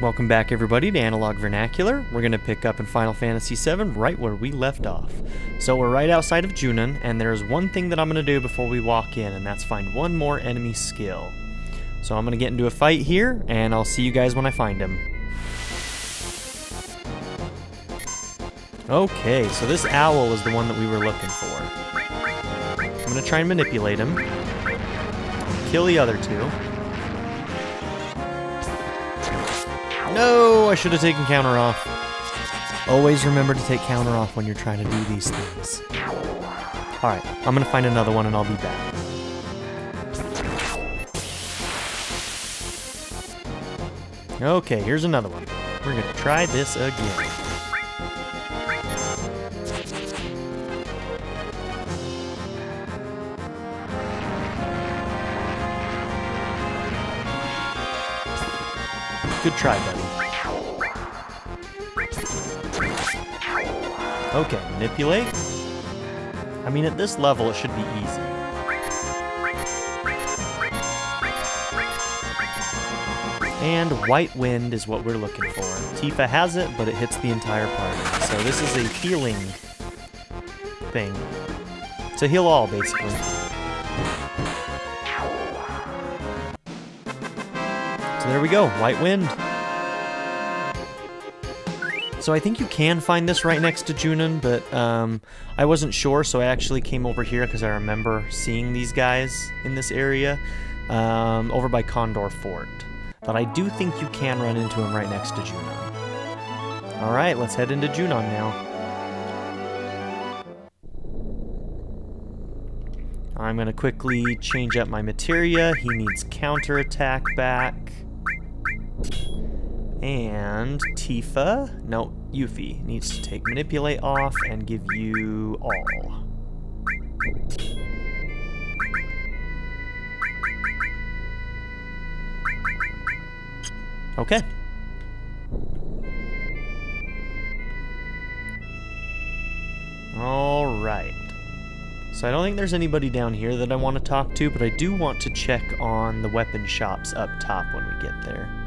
Welcome back everybody to Analog Vernacular. We're going to pick up in Final Fantasy VII right where we left off. So we're right outside of Junon, and there's one thing that I'm going to do before we walk in, and that's find one more enemy skill. So I'm going to get into a fight here, and I'll see you guys when I find him. Okay, so this owl is the one that we were looking for. I'm going to try and manipulate him. Kill the other two. No, I should have taken counter off. Always remember to take counter off when you're trying to do these things. Alright, I'm gonna find another one and I'll be back. Okay, here's another one. We're gonna try this again. Good try, buddy. Okay, manipulate. I mean, at this level, it should be easy. And White Wind is what we're looking for. Tifa has it, but it hits the entire party. So this is a healing thing. To heal all, basically. So there we go, White Wind. So I think you can find this right next to Junon, but um, I wasn't sure, so I actually came over here because I remember seeing these guys in this area um, over by Condor Fort. But I do think you can run into him right next to Junon. Alright, let's head into Junon now. I'm going to quickly change up my materia. He needs counterattack back. And Tifa, no, Yuffie, needs to take Manipulate off and give you all. Okay. Alright. So I don't think there's anybody down here that I want to talk to, but I do want to check on the weapon shops up top when we get there.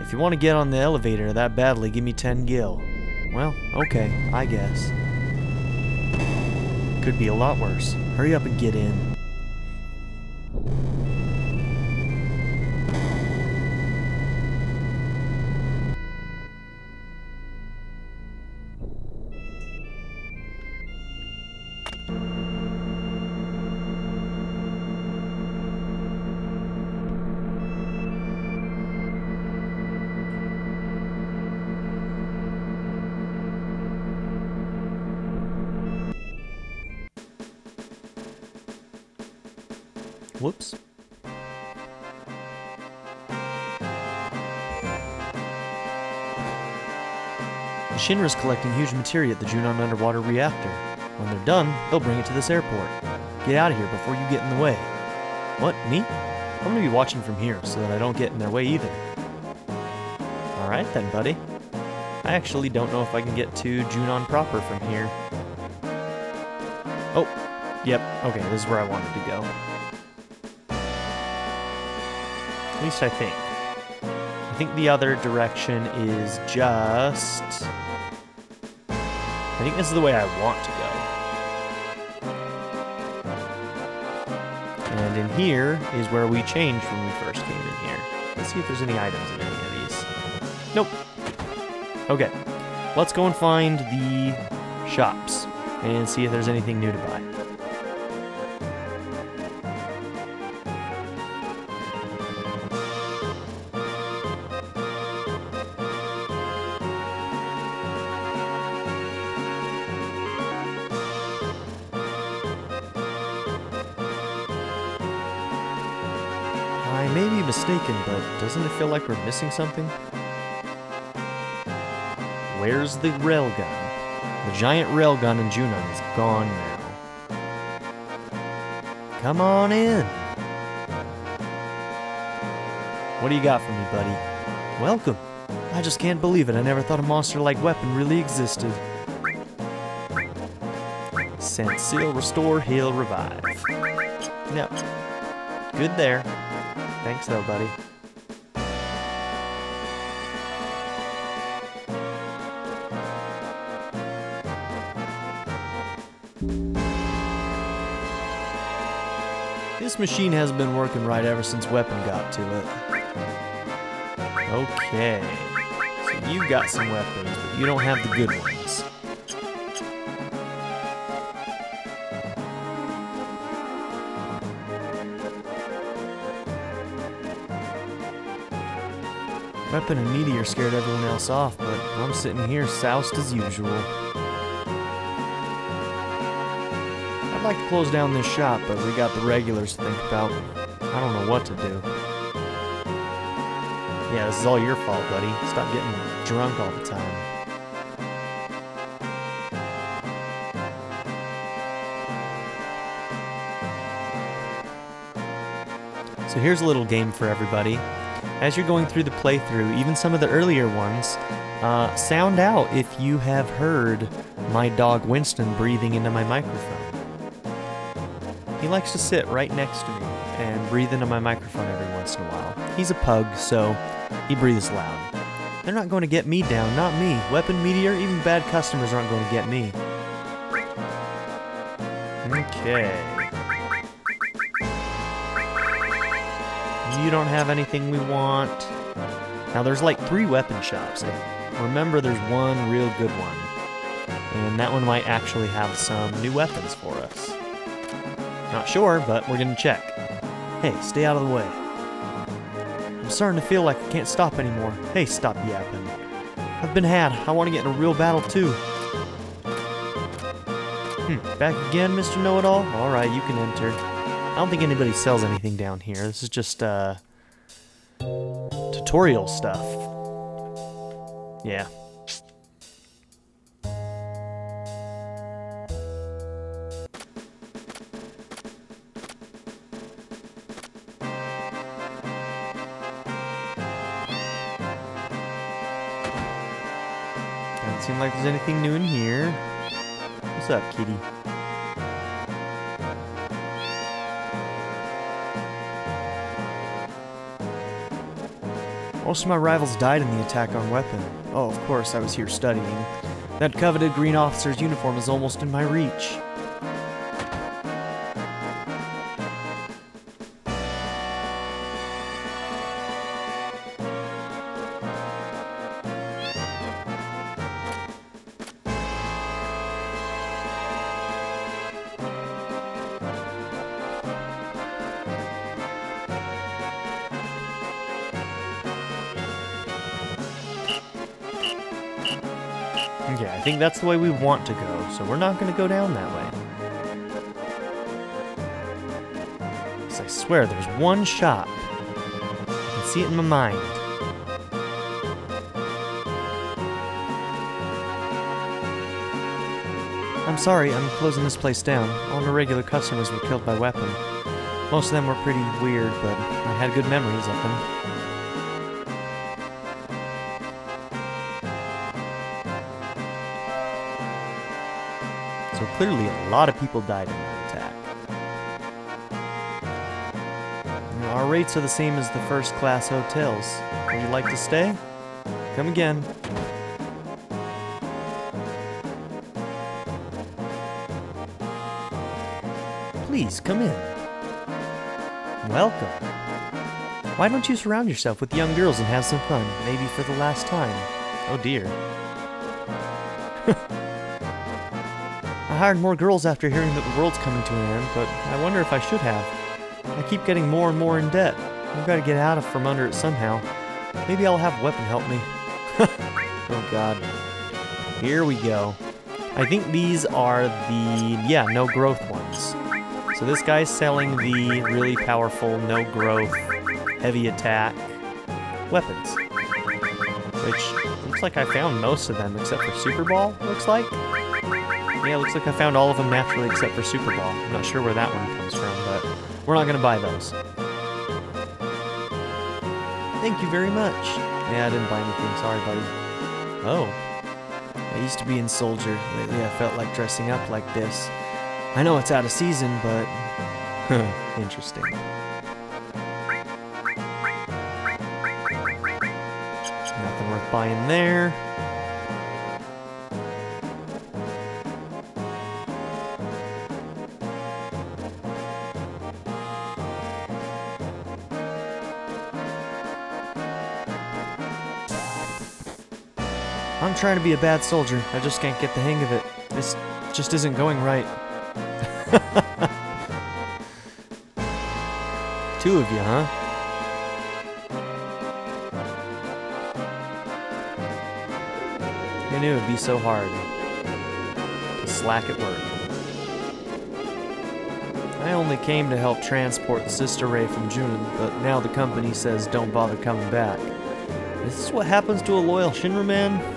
If you want to get on the elevator that badly, give me 10 gil. Well, okay, I guess. Could be a lot worse. Hurry up and get in. Whoops. Shinra's collecting huge materia at the Junon underwater reactor. When they're done, they'll bring it to this airport. Get out of here before you get in the way. What, me? I'm gonna be watching from here so that I don't get in their way either. Alright then, buddy. I actually don't know if I can get to Junon proper from here. Oh, yep, okay, this is where I wanted to go. At least I think. I think the other direction is just... I think this is the way I want to go. And in here is where we changed when we first came in here. Let's see if there's any items in any of these. Nope. Okay. Let's go and find the shops and see if there's anything new to buy. But feel like we're missing something? Where's the railgun? The giant railgun in Junon is gone now. Come on in. What do you got for me, buddy? Welcome. I just can't believe it. I never thought a monster-like weapon really existed. Sent seal, restore, heal, revive. Yep. Good there. Thanks though, buddy. This machine hasn't been working right ever since Weapon got to it. Okay. So you've got some weapons, but you don't have the good ones. Weapon and Meteor scared everyone else off, but I'm sitting here soused as usual. Like to close down this shop, but we got the regulars to think about. I don't know what to do. Yeah, this is all your fault, buddy. Stop getting drunk all the time. So here's a little game for everybody. As you're going through the playthrough, even some of the earlier ones, uh, sound out if you have heard my dog Winston breathing into my microphone. He likes to sit right next to me and breathe into my microphone every once in a while. He's a pug, so he breathes loud. They're not going to get me down, not me. Weapon Meteor, even bad customers aren't going to get me. Okay. You don't have anything we want. Now there's like three weapon shops. Remember there's one real good one. And that one might actually have some new weapons for us. Not sure, but we're gonna check. Hey, stay out of the way. I'm starting to feel like I can't stop anymore. Hey, stop yapping. I've been had. I want to get in a real battle too. Hmm, back again, Mr. Know-It-All? Alright, you can enter. I don't think anybody sells anything down here. This is just, uh, tutorial stuff. Yeah. What's up, kitty? Most of my rivals died in the attack on Weapon. Oh, of course, I was here studying. That coveted green officer's uniform is almost in my reach. Think that's the way we want to go, so we're not going to go down that way. Because I swear there's one shop. I can see it in my mind. I'm sorry, I'm closing this place down. All my regular customers were killed by weapon. Most of them were pretty weird, but I had good memories of them. Clearly a lot of people died in that attack. Our rates are the same as the first class hotels. Would you like to stay? Come again. Please, come in. Welcome. Why don't you surround yourself with young girls and have some fun, maybe for the last time? Oh dear. I hired more girls after hearing that the world's coming to an end, but I wonder if I should have. I keep getting more and more in debt. I've got to get out of from under it somehow. Maybe I'll have Weapon help me. oh god. Here we go. I think these are the, yeah, no growth ones. So this guy's selling the really powerful, no growth, heavy attack weapons. Which looks like I found most of them except for Super Ball, looks like. Yeah, looks like I found all of them naturally except for Super Ball. I'm not sure where that one comes from, but we're not going to buy those. Thank you very much. Yeah, I didn't buy anything. Sorry, buddy. Oh. I used to be in Soldier. Lately I felt like dressing up like this. I know it's out of season, but... Interesting. Nothing worth buying there. I'm trying to be a bad soldier. I just can't get the hang of it. This just isn't going right. Two of you, huh? I knew it'd be so hard to slack at work. I only came to help transport the sister ray from Junon, but now the company says don't bother coming back. Is this what happens to a loyal Shinra man?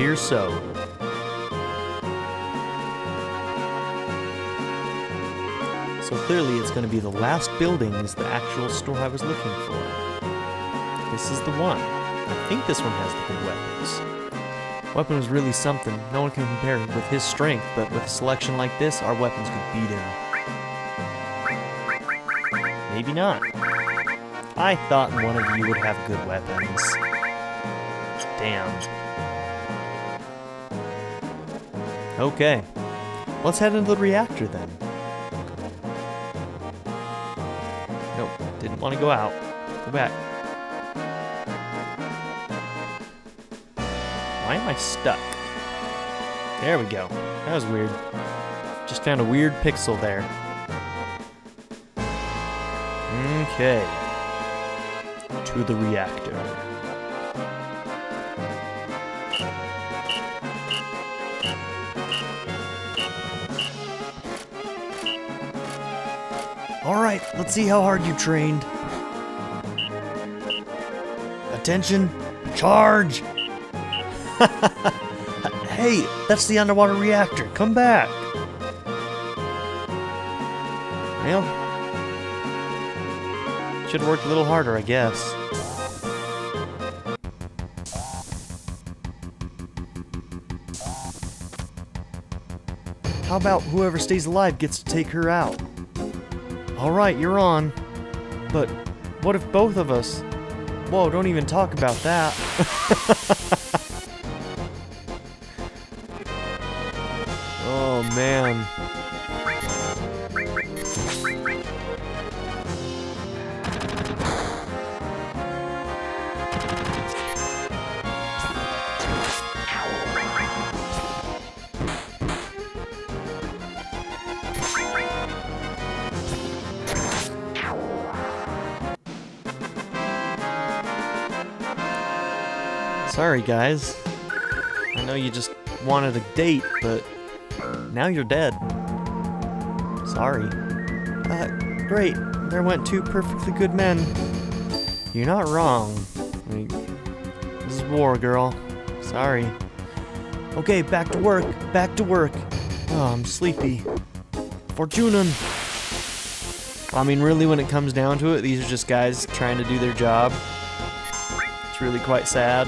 It appears so. So clearly it's going to be the last building is the actual store I was looking for. This is the one. I think this one has the good weapons. Weapon was really something. No one can compare with his strength, but with a selection like this, our weapons could beat him. Maybe not. I thought one of you would have good weapons. Damn. Okay. Let's head into the reactor then. Nope, didn't want to go out. Go back. Why am I stuck? There we go. That was weird. Just found a weird pixel there. Okay. To the reactor. Alright, let's see how hard you trained. Attention, charge! hey, that's the underwater reactor. Come back. Well, should worked a little harder, I guess. How about whoever stays alive gets to take her out? Alright, you're on. But what if both of us? Whoa, don't even talk about that. Sorry, guys. I know you just wanted a date, but now you're dead. Sorry. Uh, great. There went two perfectly good men. You're not wrong. I mean, this is war, girl. Sorry. Okay, back to work. Back to work. Oh, I'm sleepy. Fortunen. I mean, really, when it comes down to it, these are just guys trying to do their job. It's really quite sad.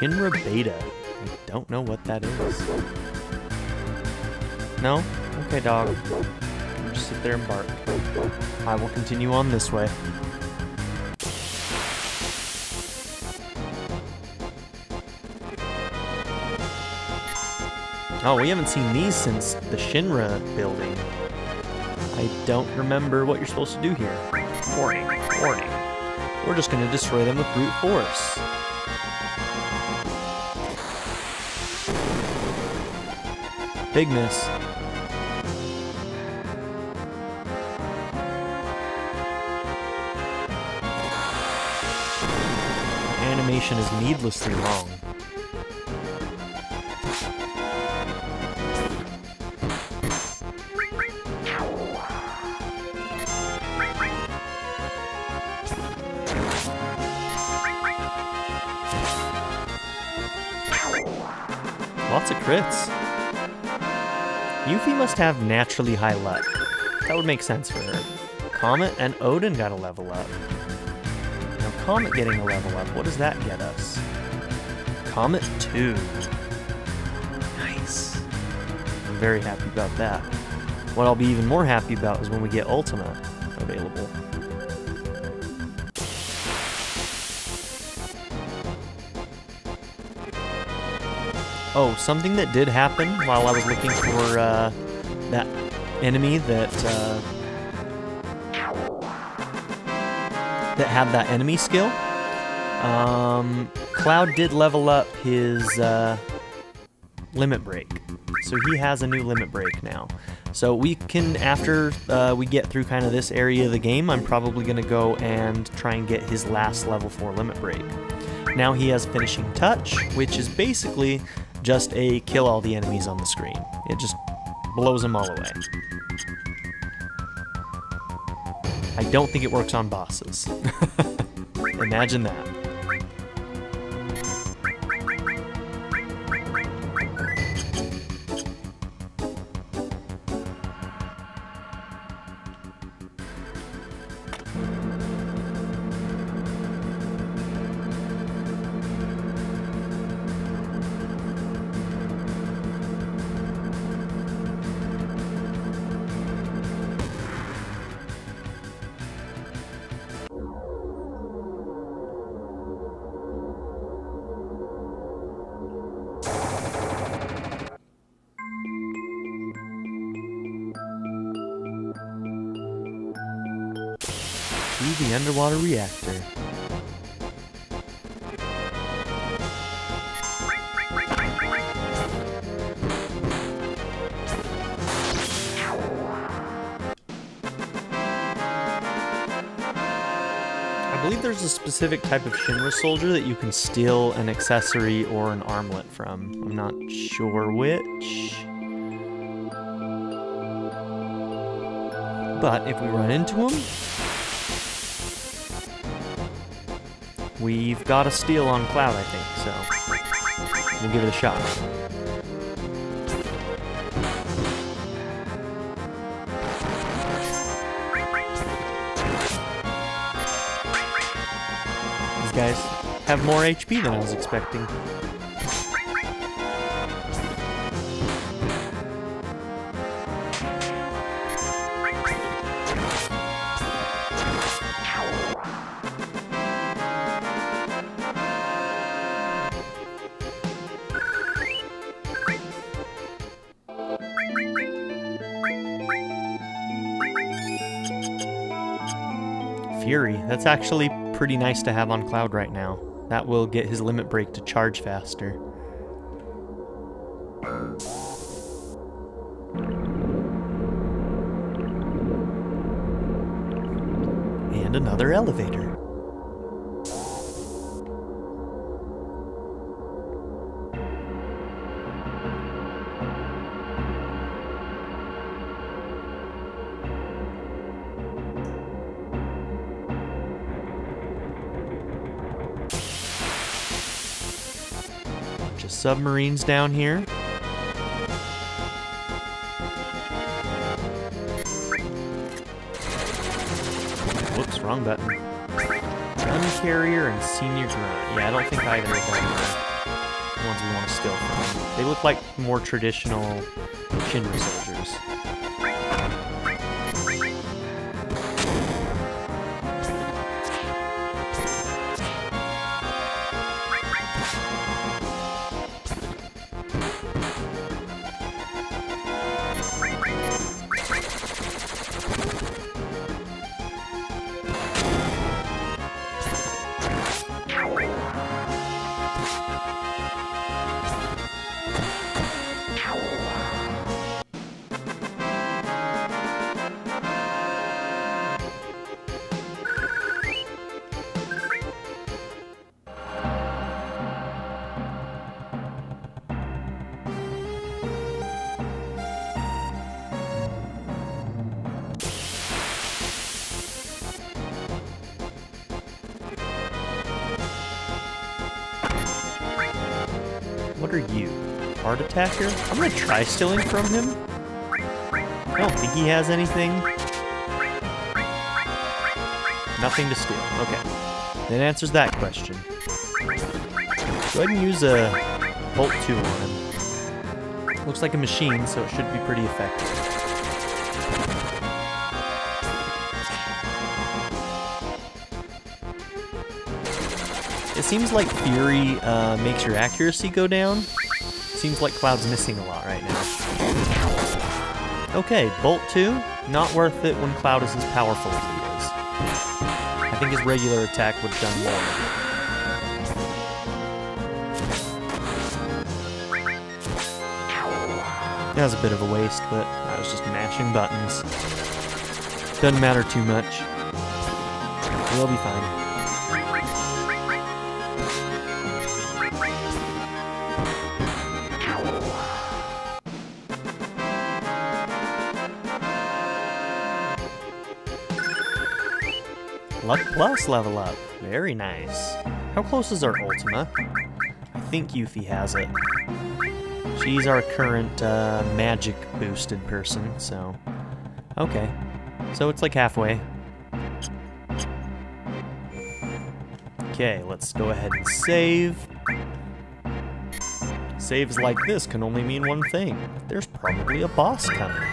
Shinra Beta. I don't know what that is. No? Okay, dog. Just sit there and bark. I will continue on this way. Oh, we haven't seen these since the Shinra building. I don't remember what you're supposed to do here. Warning, warning. We're just gonna destroy them with brute force. Big miss. Animation is needlessly long. Lots of crits. Yuffie must have naturally high luck. That would make sense for her. Comet and Odin got a level up. Now Comet getting a level up, what does that get us? Comet 2. Nice. I'm very happy about that. What I'll be even more happy about is when we get Ultima available. Oh, something that did happen while I was looking for uh, that enemy that uh, that had that enemy skill. Um, Cloud did level up his uh, limit break, so he has a new limit break now. So we can, after uh, we get through kind of this area of the game, I'm probably going to go and try and get his last level 4 limit break. Now he has Finishing Touch, which is basically just a kill all the enemies on the screen. It just blows them all away. I don't think it works on bosses. Imagine that. Underwater reactor. I believe there's a specific type of Shinra soldier that you can steal an accessory or an armlet from. I'm not sure which. But if we run into him, We've got a steal on Cloud, I think, so we'll give it a shot. These guys have more HP than I was expecting. Fury. That's actually pretty nice to have on Cloud right now. That will get his limit break to charge faster. And another elevator. Submarines down here. Whoops, wrong button. Gun carrier and senior grunt. Yeah, I don't think I either of them are the ones we want to steal from. They look like more traditional Shinra soldiers. What are you? Hard Attacker? I'm gonna try stealing from him. I don't think he has anything. Nothing to steal. Okay. That answers that question. Go ahead and use a Bolt 2 on him. Looks like a machine, so it should be pretty effective. Seems like Fury uh, makes your accuracy go down. Seems like Cloud's missing a lot right now. Okay, Bolt 2, not worth it when Cloud is as powerful as he is. I think his regular attack would have done more. That was a bit of a waste, but I was just mashing buttons. Doesn't matter too much. We'll be fine. Luck Plus level up. Very nice. How close is our Ultima? I think Yuffie has it. She's our current uh, magic boosted person, so... Okay. So it's like halfway. Okay, let's go ahead and save. Saves like this can only mean one thing. There's probably a boss coming.